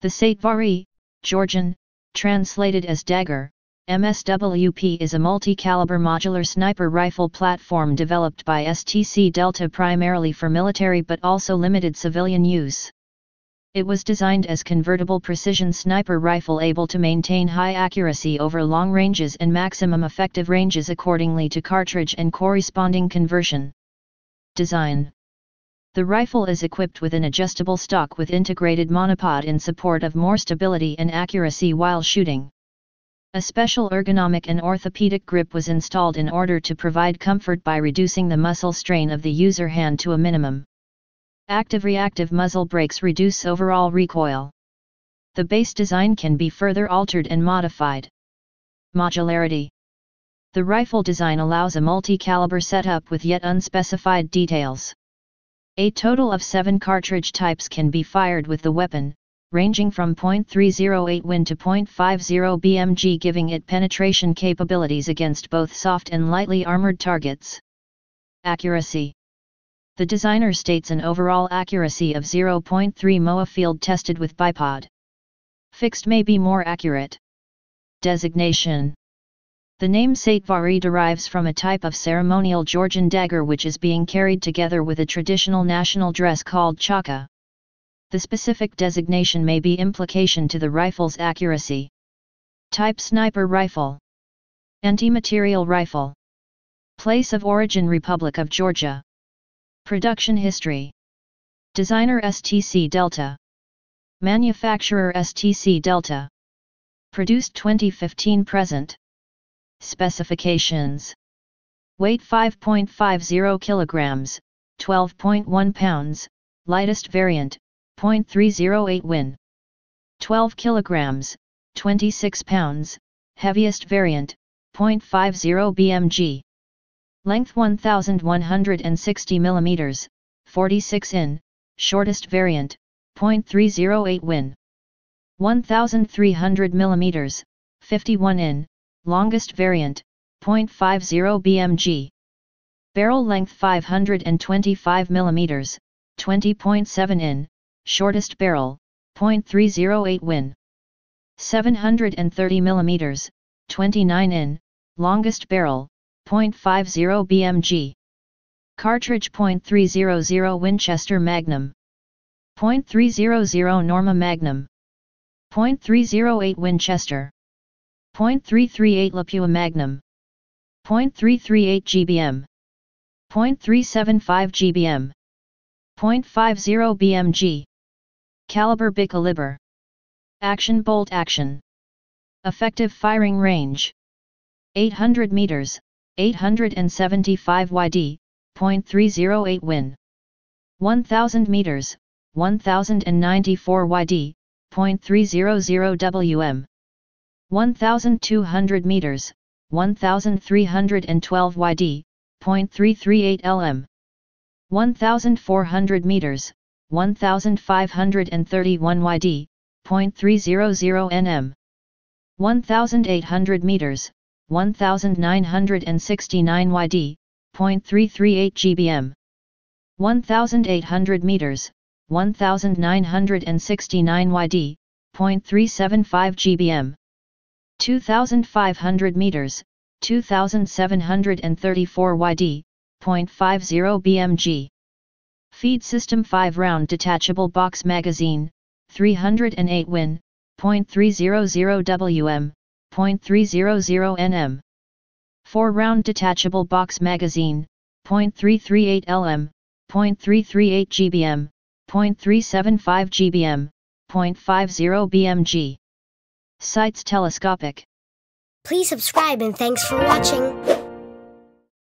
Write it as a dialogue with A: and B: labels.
A: The Satevari, Georgian, translated as dagger, MSWP is a multi-caliber modular sniper rifle platform developed by STC Delta primarily for military but also limited civilian use. It was designed as convertible precision sniper rifle able to maintain high accuracy over long ranges and maximum effective ranges accordingly to cartridge and corresponding conversion. Design The rifle is equipped with an adjustable stock with integrated monopod in support of more stability and accuracy while shooting. A special ergonomic and orthopedic grip was installed in order to provide comfort by reducing the muscle strain of the user hand to a minimum. Active-reactive muzzle brakes reduce overall recoil. The base design can be further altered and modified. Modularity The rifle design allows a multi-caliber setup with yet unspecified details. A total of seven cartridge types can be fired with the weapon, ranging from 0.308 Win to 0.50 BMG giving it penetration capabilities against both soft and lightly armored targets. Accuracy The designer states an overall accuracy of 0.3 MOA field tested with bipod. Fixed may be more accurate. Designation The name Satevari derives from a type of ceremonial Georgian dagger which is being carried together with a traditional national dress called chokha. The specific designation may be implication to the rifle's accuracy. Type Sniper Rifle. Anti-material rifle. Place of origin Republic of Georgia. Production history. Designer STC Delta. Manufacturer STC Delta. Produced 2015 present Specifications Weight 5.50 kilograms, 12.1 pounds, lightest variant, 0.308 Win. 12 kilograms, 26 pounds, heaviest variant, 0.50 BMG. Length 1160 mm, 46 in, shortest variant, 0.308 Win. 1300 mm, 51 in, longest variant, 0.50 BMG. Barrel length 525 mm, 20.7 in, shortest barrel, 0.308 Win. 730 mm, 29 in, longest barrel, 0.50 BMG. Cartridge .300 Winchester Magnum. .300 Norma Magnum. .308 Winchester. .338 Lapua Magnum. .338 GBM. .375 GBM. .50 BMG. Caliber Bicaliber. Action Bolt Action. Effective firing range. 800 meters, 875 YD, 0.308 Win. 1000 meters, 1094 YD, 0.300 WM. 1200 meters, 1312 YD, 0.338 LM. 1400 meters, 1531 YD, 0.300 nm. 1800 meters, 1969 YD, 0.338 GBM. 1800 meters, 1969 YD, 0.375 GBM. 2500 meters, 2734 YD, 0.50 BMG. Feed System 5 Round Detachable Box Magazine, 308 Win, .300 WM, .300 NM. 4 Round Detachable Box Magazine, .338 LM, .338 GBM, .375 GBM, .50 BMG. Sights telescopic.
B: Please subscribe and thanks for watching.